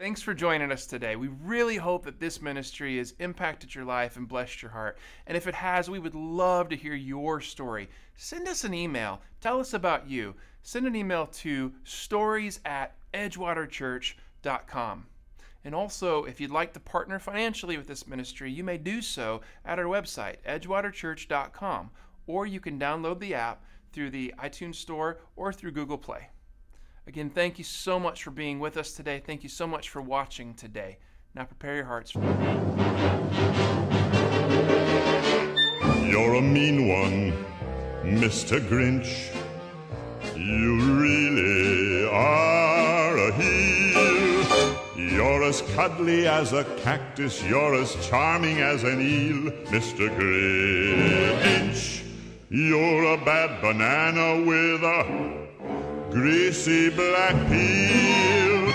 Thanks for joining us today. We really hope that this ministry has impacted your life and blessed your heart. And if it has, we would love to hear your story. Send us an email. Tell us about you. Send an email to stories at edgewaterchurch.com. And also, if you'd like to partner financially with this ministry, you may do so at our website, edgewaterchurch.com, or you can download the app through the iTunes Store or through Google Play. Again, thank you so much for being with us today. Thank you so much for watching today. Now prepare your hearts for You're a mean one, Mr. Grinch. You really are a heel. You're as cuddly as a cactus. You're as charming as an eel, Mr. Grinch. You're a bad banana with a greasy black peel.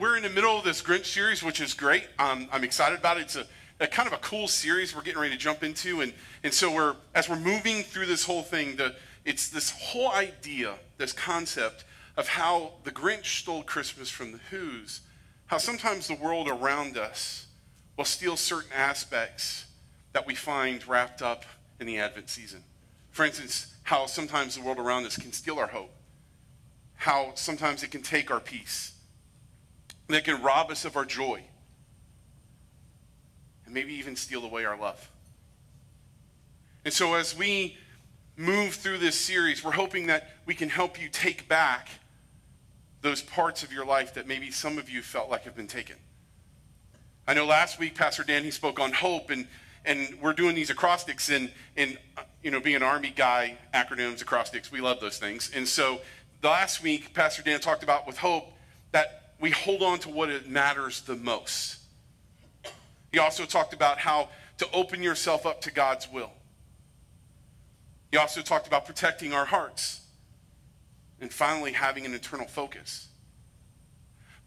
We're in the middle of this Grinch series, which is great. Um, I'm excited about it. It's a, a, kind of a cool series we're getting ready to jump into, and and so we're as we're moving through this whole thing, the it's this whole idea, this concept of how the Grinch stole Christmas from the Who's, how sometimes the world around us will steal certain aspects that we find wrapped up in the Advent season. For instance, how sometimes the world around us can steal our hope, how sometimes it can take our peace, that can rob us of our joy, and maybe even steal away our love. And so, as we move through this series, we're hoping that we can help you take back those parts of your life that maybe some of you felt like have been taken. I know last week, Pastor Dan, he spoke on hope, and, and we're doing these acrostics, and, and you know, being an Army guy, acronyms, acrostics, we love those things. And so last week, Pastor Dan talked about with hope that we hold on to what it matters the most. He also talked about how to open yourself up to God's will. He also talked about protecting our hearts and finally having an eternal focus.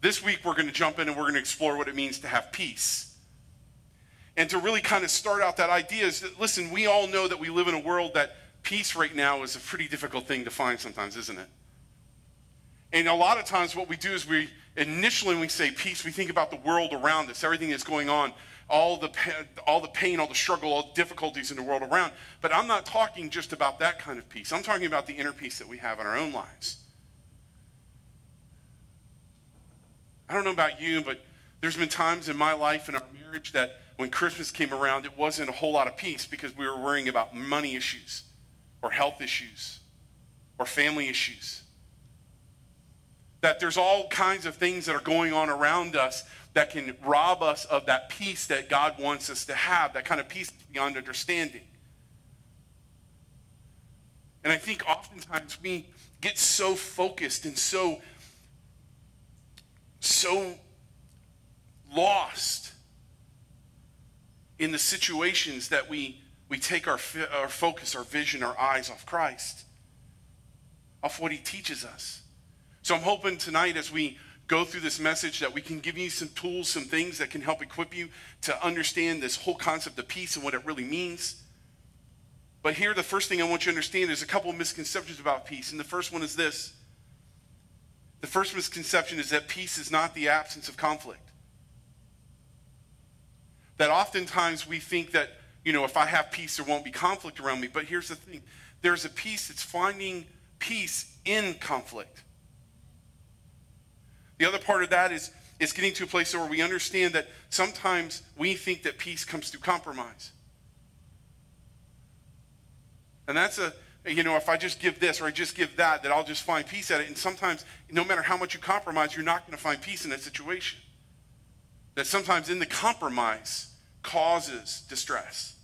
This week, we're going to jump in and we're going to explore what it means to have peace and to really kind of start out that idea is that, listen, we all know that we live in a world that peace right now is a pretty difficult thing to find sometimes, isn't it? And a lot of times what we do is we initially when we say peace, we think about the world around us, everything that's going on, all the, all the pain, all the struggle, all the difficulties in the world around. But I'm not talking just about that kind of peace. I'm talking about the inner peace that we have in our own lives. I don't know about you, but there's been times in my life and our marriage that when Christmas came around, it wasn't a whole lot of peace because we were worrying about money issues or health issues or family issues. That there's all kinds of things that are going on around us that can rob us of that peace that God wants us to have, that kind of peace beyond understanding. And I think oftentimes we get so focused and so, so lost in the situations that we, we take our, our focus, our vision, our eyes off Christ, off what he teaches us. So I'm hoping tonight as we go through this message that we can give you some tools, some things that can help equip you to understand this whole concept of peace and what it really means. But here, the first thing I want you to understand is a couple of misconceptions about peace. And the first one is this the first misconception is that peace is not the absence of conflict that oftentimes we think that, you know, if I have peace, there won't be conflict around me. But here's the thing there's a peace that's finding peace in conflict. The other part of that is, is getting to a place where we understand that sometimes we think that peace comes through compromise. And that's a, you know, if I just give this or I just give that, that I'll just find peace at it. And sometimes, no matter how much you compromise, you're not going to find peace in that situation that sometimes in the compromise causes distress.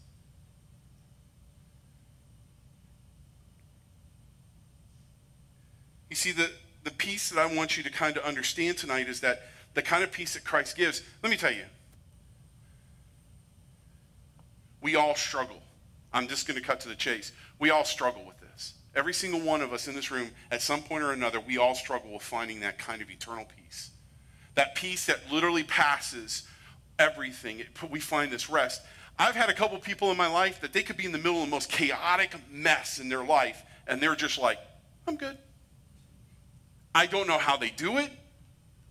You see, the, the peace that I want you to kind of understand tonight is that the kind of peace that Christ gives, let me tell you, we all struggle. I'm just going to cut to the chase. We all struggle with this. Every single one of us in this room, at some point or another, we all struggle with finding that kind of eternal peace. That peace that literally passes everything. It, we find this rest. I've had a couple people in my life that they could be in the middle of the most chaotic mess in their life, and they're just like, I'm good. I don't know how they do it.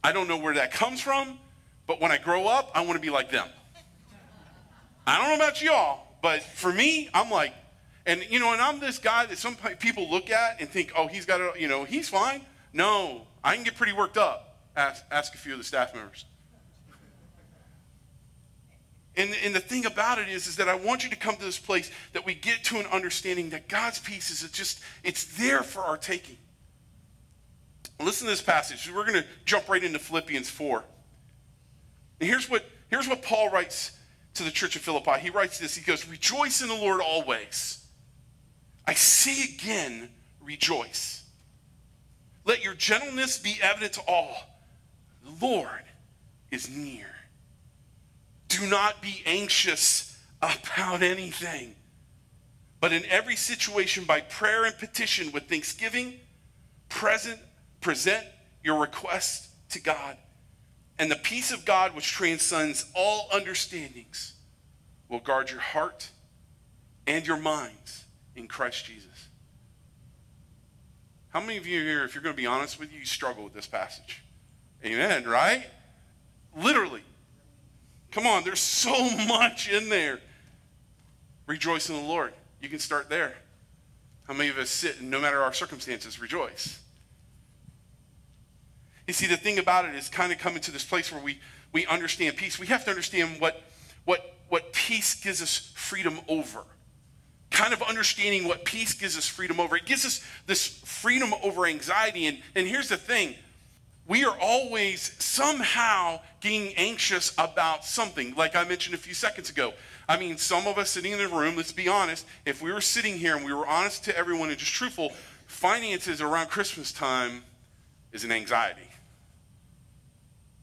I don't know where that comes from. But when I grow up, I want to be like them. I don't know about y'all, but for me, I'm like, and you know, and I'm this guy that some people look at and think, oh, he's got it, you know, he's fine. No, I can get pretty worked up. Ask, ask a few of the staff members. And, and the thing about it is, is that I want you to come to this place that we get to an understanding that God's peace is just, it's there for our taking. Listen to this passage. We're going to jump right into Philippians 4. And here's what, here's what Paul writes to the church of Philippi. He writes this. He goes, Rejoice in the Lord always. I say again, rejoice. Let your gentleness be evident to all. The Lord is near. Do not be anxious about anything, but in every situation, by prayer and petition with thanksgiving, present, present your request to God. And the peace of God, which transcends all understandings, will guard your heart and your minds in Christ Jesus. How many of you here, if you're going to be honest with you, you struggle with this passage? Amen, right? Literally. Come on, there's so much in there. Rejoice in the Lord. You can start there. How many of us sit and no matter our circumstances, rejoice? You see, the thing about it is kind of coming to this place where we, we understand peace. We have to understand what, what, what peace gives us freedom over. Kind of understanding what peace gives us freedom over. It gives us this freedom over anxiety. And, and here's the thing we are always somehow getting anxious about something, like I mentioned a few seconds ago. I mean, some of us sitting in the room, let's be honest, if we were sitting here and we were honest to everyone and just truthful, finances around Christmas time is an anxiety.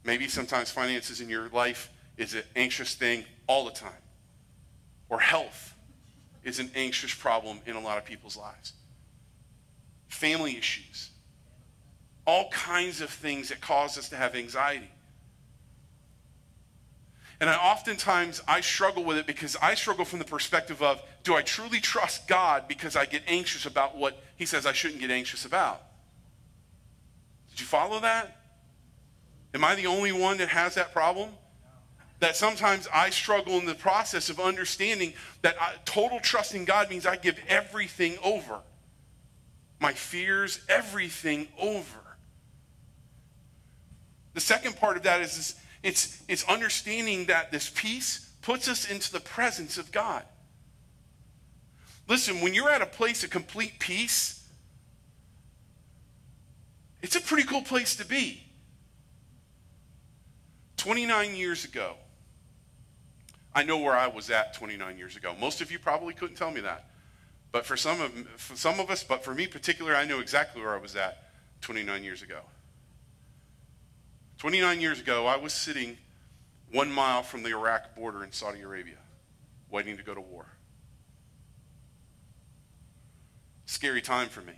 Maybe sometimes finances in your life is an anxious thing all the time. Or health is an anxious problem in a lot of people's lives. Family issues all kinds of things that cause us to have anxiety. And I oftentimes I struggle with it because I struggle from the perspective of do I truly trust God because I get anxious about what he says I shouldn't get anxious about? Did you follow that? Am I the only one that has that problem? That sometimes I struggle in the process of understanding that I, total trust in God means I give everything over. My fears, everything over. The second part of that is it's, it's understanding that this peace puts us into the presence of God. Listen, when you're at a place of complete peace, it's a pretty cool place to be. 29 years ago, I know where I was at 29 years ago. Most of you probably couldn't tell me that. But for some of, for some of us, but for me particular, I know exactly where I was at 29 years ago. 29 years ago, I was sitting one mile from the Iraq border in Saudi Arabia, waiting to go to war. Scary time for me.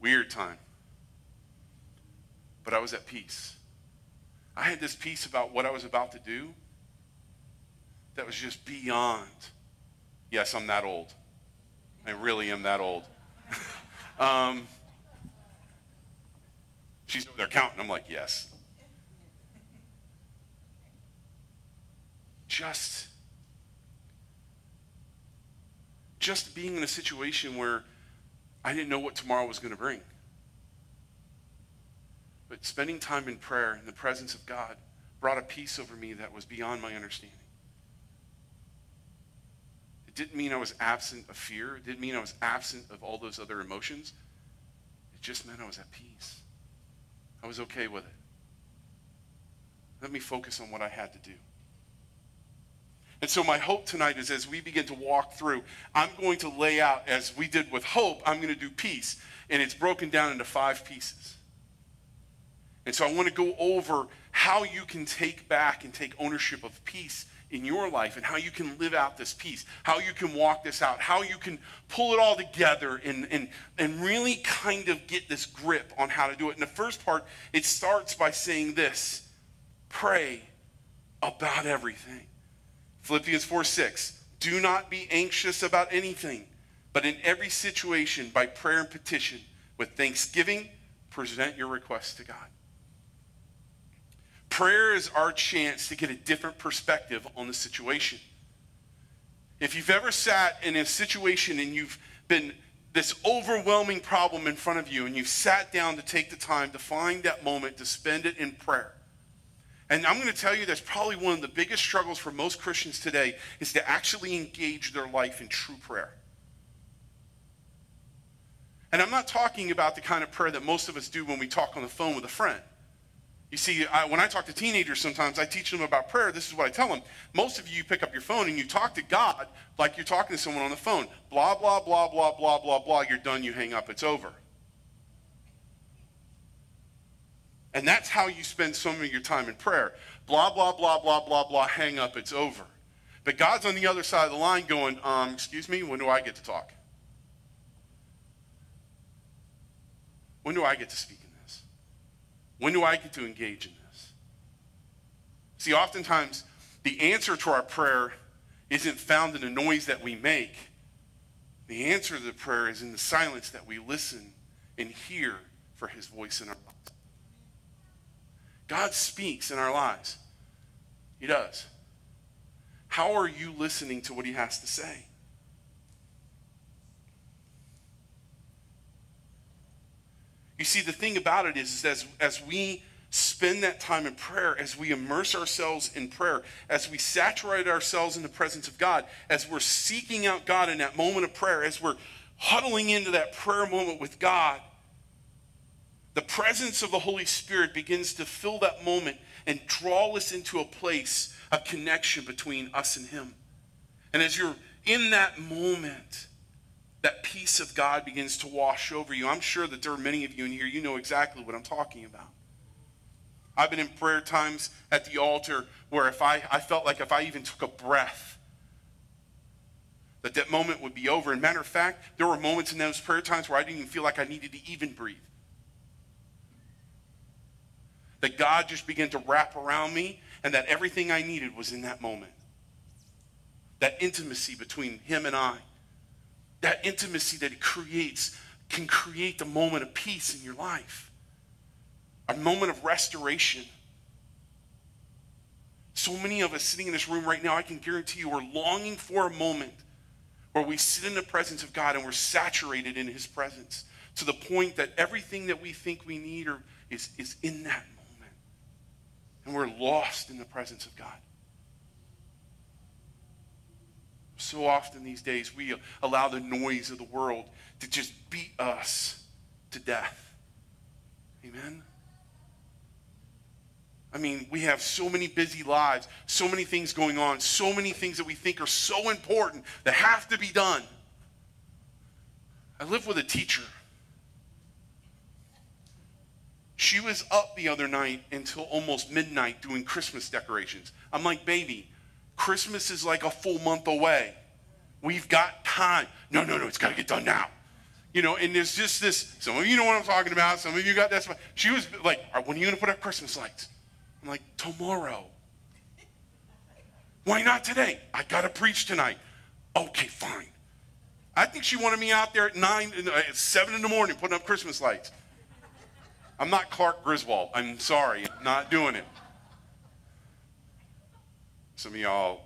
Weird time. But I was at peace. I had this peace about what I was about to do that was just beyond. Yes, I'm that old. I really am that old. um, She's there counting. I'm like, yes. Just, just being in a situation where I didn't know what tomorrow was going to bring. But spending time in prayer in the presence of God brought a peace over me that was beyond my understanding. It didn't mean I was absent of fear. It didn't mean I was absent of all those other emotions. It just meant I was at peace. I was okay with it. Let me focus on what I had to do. And so, my hope tonight is as we begin to walk through, I'm going to lay out, as we did with hope, I'm going to do peace. And it's broken down into five pieces. And so, I want to go over how you can take back and take ownership of peace in your life and how you can live out this peace, how you can walk this out, how you can pull it all together and, and, and really kind of get this grip on how to do it. In the first part, it starts by saying this pray about everything. Philippians 4 6. Do not be anxious about anything, but in every situation, by prayer and petition, with thanksgiving, present your request to God. Prayer is our chance to get a different perspective on the situation. If you've ever sat in a situation and you've been this overwhelming problem in front of you and you've sat down to take the time to find that moment to spend it in prayer. And I'm going to tell you that's probably one of the biggest struggles for most Christians today is to actually engage their life in true prayer. And I'm not talking about the kind of prayer that most of us do when we talk on the phone with a friend. You see, I, when I talk to teenagers sometimes, I teach them about prayer. This is what I tell them. Most of you, you pick up your phone and you talk to God like you're talking to someone on the phone. Blah, blah, blah, blah, blah, blah, blah. You're done, you hang up, it's over. And that's how you spend some of your time in prayer. Blah, blah, blah, blah, blah, blah, hang up, it's over. But God's on the other side of the line going, um, excuse me, when do I get to talk? When do I get to speak? When do I get to engage in this? See, oftentimes the answer to our prayer isn't found in the noise that we make. The answer to the prayer is in the silence that we listen and hear for his voice in our lives. God speaks in our lives. He does. How are you listening to what he has to say? You see, the thing about it is, is as, as we spend that time in prayer, as we immerse ourselves in prayer, as we saturate ourselves in the presence of God, as we're seeking out God in that moment of prayer, as we're huddling into that prayer moment with God, the presence of the Holy Spirit begins to fill that moment and draw us into a place of connection between us and Him. And as you're in that moment, that peace of God begins to wash over you. I'm sure that there are many of you in here, you know exactly what I'm talking about. I've been in prayer times at the altar where if I, I felt like if I even took a breath, that that moment would be over. And matter of fact, there were moments in those prayer times where I didn't even feel like I needed to even breathe. That God just began to wrap around me and that everything I needed was in that moment. That intimacy between Him and I that intimacy that it creates can create the moment of peace in your life, a moment of restoration. So many of us sitting in this room right now, I can guarantee you, are longing for a moment where we sit in the presence of God and we're saturated in His presence to the point that everything that we think we need or is, is in that moment. And we're lost in the presence of God. So often these days, we allow the noise of the world to just beat us to death. Amen? I mean, we have so many busy lives, so many things going on, so many things that we think are so important that have to be done. I live with a teacher. She was up the other night until almost midnight doing Christmas decorations. I'm like, baby, Christmas is like a full month away. We've got time. No, no, no, it's got to get done now. You know, and there's just this. Some of you know what I'm talking about. Some of you got that. She was like, when are you going to put up Christmas lights? I'm like, tomorrow. Why not today? I got to preach tonight. Okay, fine. I think she wanted me out there at nine, uh, seven in the morning putting up Christmas lights. I'm not Clark Griswold. I'm sorry. Not doing it. Some of y'all,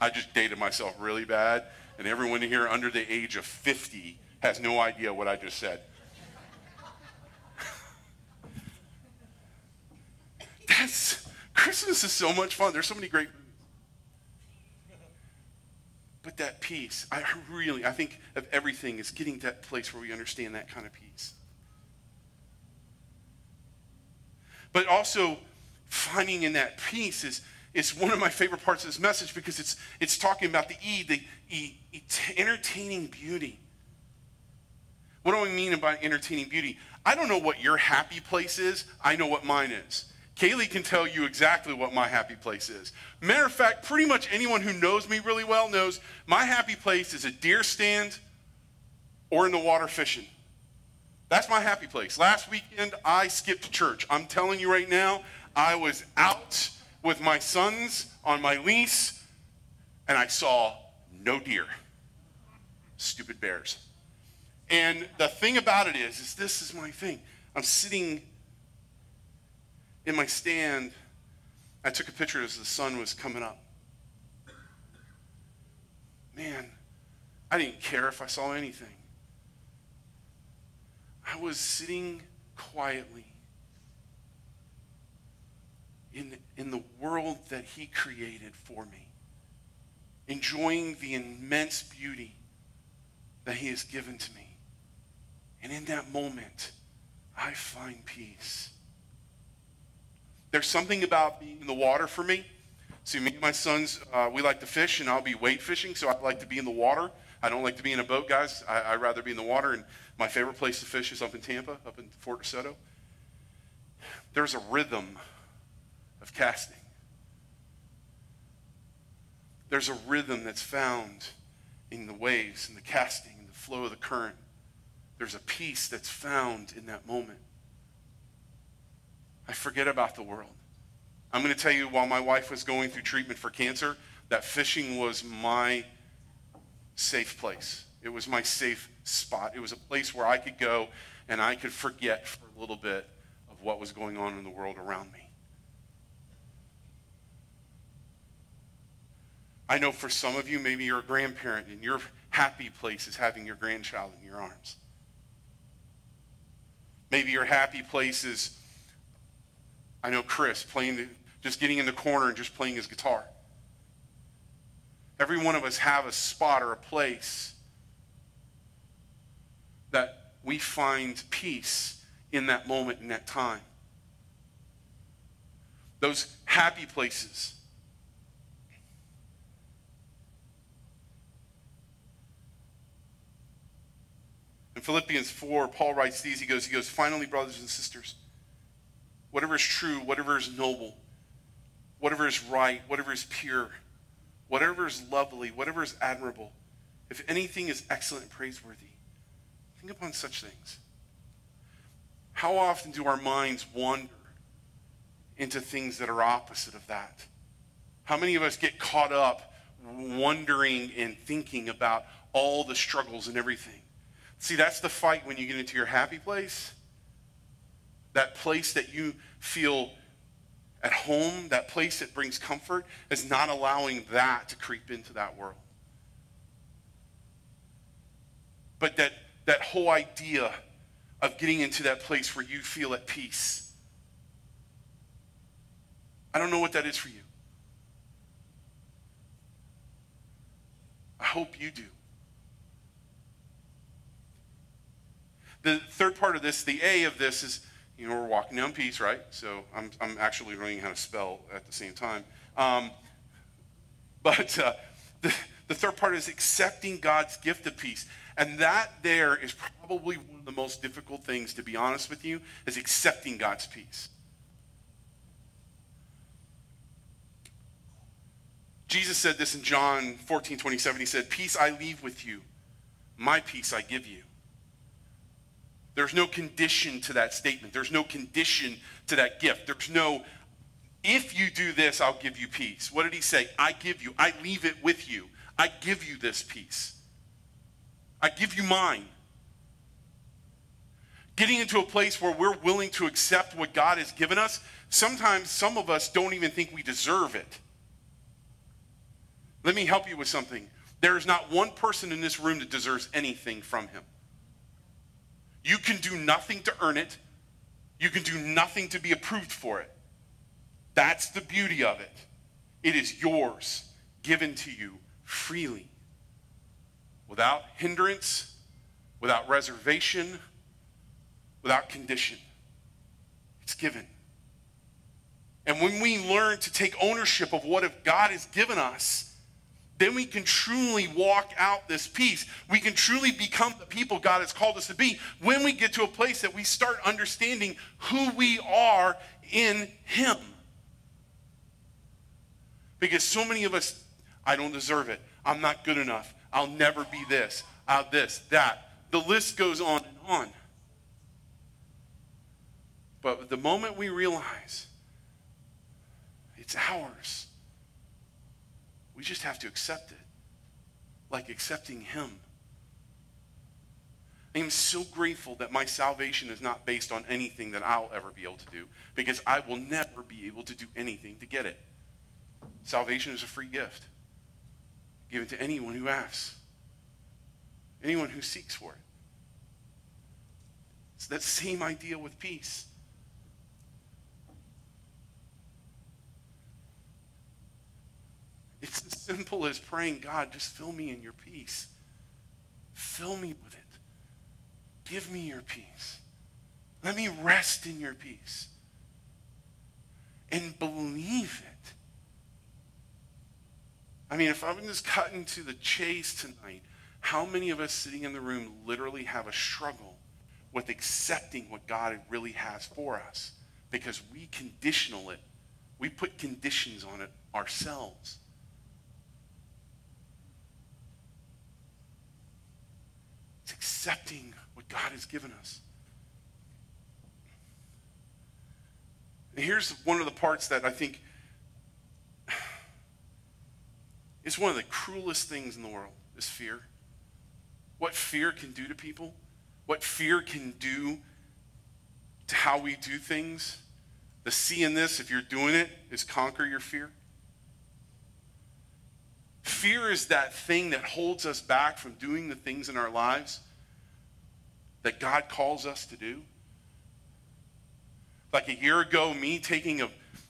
I just dated myself really bad, and everyone here under the age of 50 has no idea what I just said. That's Christmas is so much fun. There's so many great but that peace, I really, I think of everything is getting to that place where we understand that kind of peace. But also finding in that peace is it's one of my favorite parts of this message because it's, it's talking about the E, the e, e, entertaining beauty. What do I mean by entertaining beauty? I don't know what your happy place is. I know what mine is. Kaylee can tell you exactly what my happy place is. Matter of fact, pretty much anyone who knows me really well knows my happy place is a deer stand or in the water fishing. That's my happy place. Last weekend, I skipped church. I'm telling you right now, I was out with my sons on my lease, and I saw no deer. Stupid bears. And the thing about it is, is this is my thing. I'm sitting in my stand. I took a picture as the sun was coming up. Man, I didn't care if I saw anything. I was sitting quietly in, in the world that he created for me, enjoying the immense beauty that he has given to me. And in that moment, I find peace. There's something about being in the water for me. See, me and my sons, uh, we like to fish, and I'll be wade fishing, so I like to be in the water. I don't like to be in a boat, guys. I, would rather be in the water. And my favorite place to fish is up in Tampa, up in Fort DeSoto. There's a rhythm of casting. There's a rhythm that's found in the waves and the casting and the flow of the current. There's a peace that's found in that moment. I forget about the world. I'm going to tell you, while my wife was going through treatment for cancer, that fishing was my safe place. It was my safe spot. It was a place where I could go and I could forget for a little bit of what was going on in the world around me. I know for some of you, maybe you're a grandparent and your happy place is having your grandchild in your arms. Maybe your happy place is, I know Chris, playing, just getting in the corner and just playing his guitar. Every one of us have a spot or a place that we find peace in that moment, in that time. Those happy places. In Philippians 4, Paul writes these. He goes, he goes, finally, brothers and sisters, whatever is true, whatever is noble, whatever is right, whatever is pure, whatever is lovely, whatever is admirable, if anything is excellent and praiseworthy, think upon such things. How often do our minds wander into things that are opposite of that? How many of us get caught up wondering and thinking about all the struggles and everything? See, that's the fight when you get into your happy place. That place that you feel at home, that place that brings comfort, is not allowing that to creep into that world. But that, that whole idea of getting into that place where you feel at peace. I don't know what that is for you. I hope you do. The third part of this, the A of this is, you know, we're walking down peace, right? So I'm, I'm actually learning how to spell at the same time. Um, but uh, the, the third part is accepting God's gift of peace. And that there is probably one of the most difficult things, to be honest with you, is accepting God's peace. Jesus said this in John 14, 27. He said, Peace I leave with you, my peace I give you. There's no condition to that statement. There's no condition to that gift. There's no, if you do this, I'll give you peace. What did he say? I give you, I leave it with you. I give you this peace. I give you mine. Getting into a place where we're willing to accept what God has given us, sometimes some of us don't even think we deserve it. Let me help you with something. There is not one person in this room that deserves anything from him. You can do nothing to earn it. You can do nothing to be approved for it. That's the beauty of it. It is yours, given to you freely, without hindrance, without reservation, without condition. It's given. And when we learn to take ownership of what God has given us, then we can truly walk out this peace. We can truly become the people God has called us to be when we get to a place that we start understanding who we are in Him. Because so many of us, I don't deserve it. I'm not good enough. I'll never be this, I'll this, that. The list goes on and on. But the moment we realize it's ours, we just have to accept it, like accepting Him. I am so grateful that my salvation is not based on anything that I'll ever be able to do because I will never be able to do anything to get it. Salvation is a free gift given to anyone who asks, anyone who seeks for it. It's that same idea with peace. It's as simple as praying, God, just fill me in your peace. Fill me with it. Give me your peace. Let me rest in your peace. And believe it. I mean, if I'm just cutting to the chase tonight, how many of us sitting in the room literally have a struggle with accepting what God really has for us? Because we conditional it. We put conditions on it ourselves. It's accepting what God has given us. And here's one of the parts that I think is one of the cruelest things in the world is fear. What fear can do to people, what fear can do to how we do things. The C in this, if you're doing it, is conquer your fear. Fear is that thing that holds us back from doing the things in our lives that God calls us to do. Like a year ago, me taking a,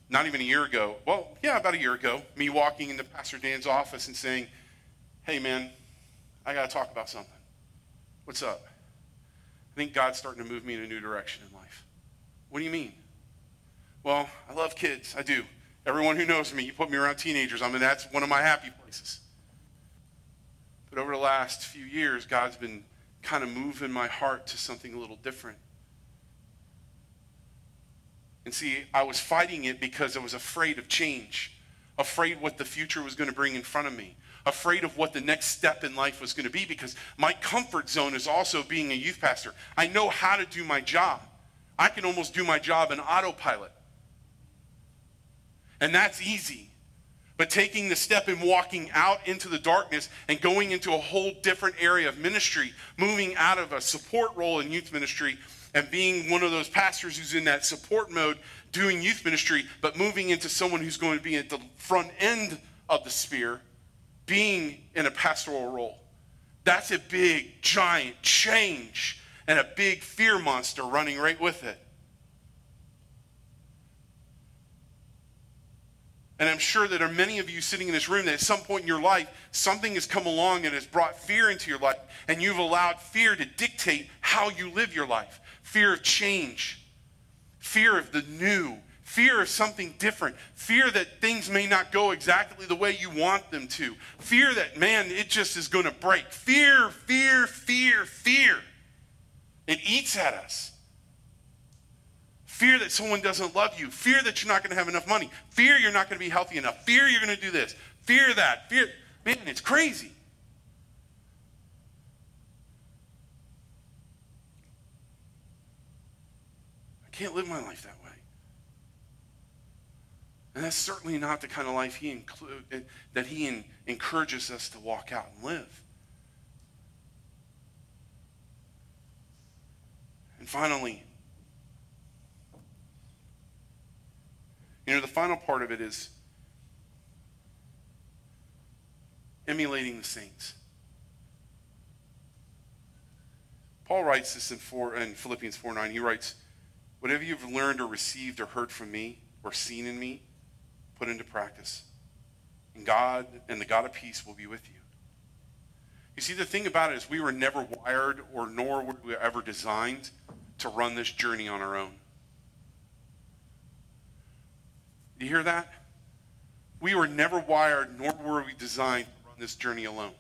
not even a year ago, well, yeah, about a year ago, me walking into Pastor Dan's office and saying, hey, man, I got to talk about something. What's up? I think God's starting to move me in a new direction in life. What do you mean? Well, I love kids. I do. Everyone who knows me, you put me around teenagers, I mean, that's one of my happy places. But over the last few years, God's been kind of moving my heart to something a little different. And see, I was fighting it because I was afraid of change, afraid what the future was going to bring in front of me, afraid of what the next step in life was going to be because my comfort zone is also being a youth pastor. I know how to do my job. I can almost do my job in autopilot. And that's easy. But taking the step and walking out into the darkness and going into a whole different area of ministry, moving out of a support role in youth ministry and being one of those pastors who's in that support mode doing youth ministry, but moving into someone who's going to be at the front end of the spear, being in a pastoral role. That's a big, giant change and a big fear monster running right with it. And I'm sure that there are many of you sitting in this room that at some point in your life, something has come along and has brought fear into your life, and you've allowed fear to dictate how you live your life. Fear of change, fear of the new, fear of something different, fear that things may not go exactly the way you want them to, fear that, man, it just is going to break. Fear, fear, fear, fear. It eats at us. Fear that someone doesn't love you. Fear that you're not going to have enough money. Fear you're not going to be healthy enough. Fear you're going to do this. Fear that. Fear. Man, it's crazy. I can't live my life that way. And that's certainly not the kind of life he include, eh, that he encourages us to walk out and live. And finally, You know, the final part of it is emulating the saints. Paul writes this in, four, in Philippians 4 9. He writes, Whatever you've learned or received or heard from me or seen in me, put into practice. And God and the God of peace will be with you. You see, the thing about it is we were never wired or nor were we ever designed to run this journey on our own. Do you hear that? We were never wired, nor were we designed to run this journey alone.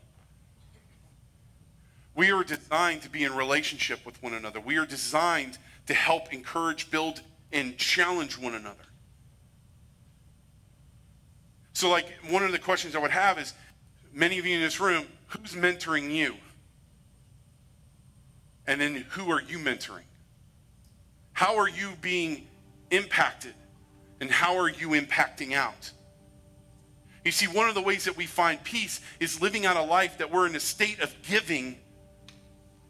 We are designed to be in relationship with one another. We are designed to help encourage, build, and challenge one another. So, like, one of the questions I would have is many of you in this room, who's mentoring you? And then who are you mentoring? How are you being impacted and how are you impacting out? You see, one of the ways that we find peace is living out a life that we're in a state of giving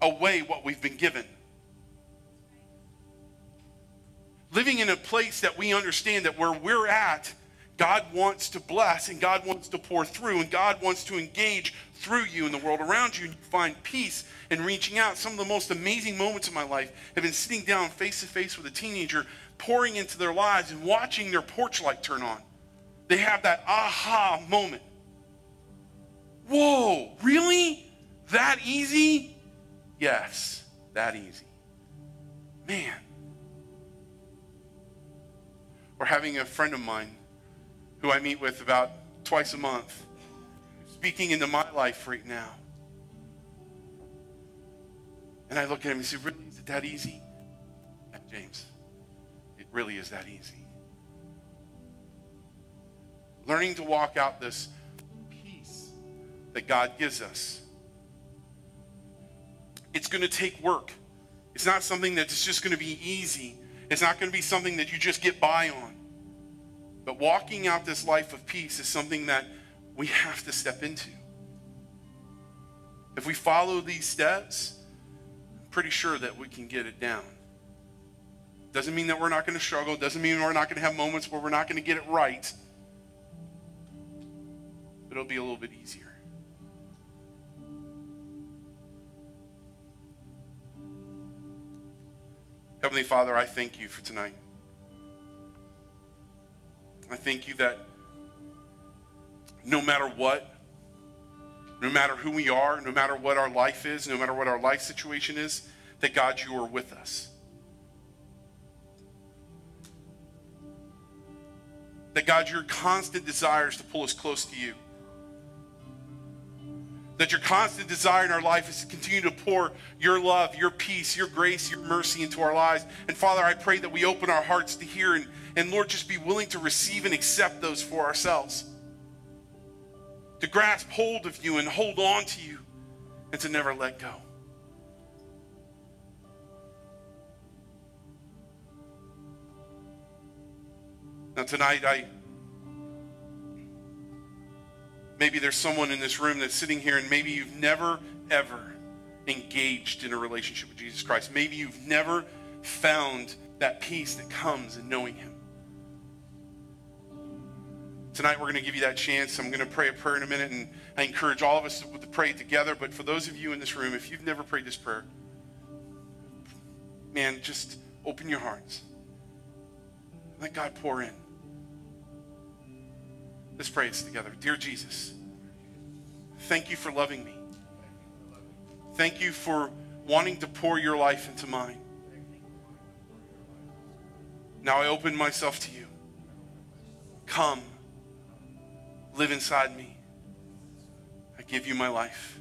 away what we've been given. Living in a place that we understand that where we're at, God wants to bless and God wants to pour through and God wants to engage through you in the world around you and you find peace in reaching out. Some of the most amazing moments of my life have been sitting down face to face with a teenager, pouring into their lives and watching their porch light turn on. They have that aha moment. Whoa, really? That easy? Yes, that easy. Man. Or having a friend of mine who I meet with about twice a month speaking into my life right now. And I look at him and say, Really, is it that easy? James, really is that easy. Learning to walk out this peace that God gives us. It's going to take work. It's not something that's just going to be easy. It's not going to be something that you just get by on. But walking out this life of peace is something that we have to step into. If we follow these steps, I'm pretty sure that we can get it down. Doesn't mean that we're not going to struggle. Doesn't mean we're not going to have moments where we're not going to get it right. But it'll be a little bit easier. Heavenly Father, I thank you for tonight. I thank you that no matter what, no matter who we are, no matter what our life is, no matter what our life situation is, that God, you are with us. That God, your constant desire is to pull us close to you that your constant desire in our life is to continue to pour your love, your peace, your grace, your mercy into our lives. And Father, I pray that we open our hearts to hear and, and Lord, just be willing to receive and accept those for ourselves. To grasp hold of you and hold on to you and to never let go. Now, tonight, I Maybe there's someone in this room that's sitting here and maybe you've never, ever engaged in a relationship with Jesus Christ. Maybe you've never found that peace that comes in knowing Him. Tonight, we're going to give you that chance. I'm going to pray a prayer in a minute, and I encourage all of us to, pray together. But for those of you in this room, if you've never prayed this prayer, man, just open your hearts. Let God pour in. Let's pray this together. Dear Jesus, thank you for loving me. Thank you for wanting to pour your life into mine. Now I open myself to you. Come, live inside me. I give you my life.